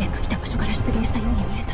エいた場所から出現したように見えた。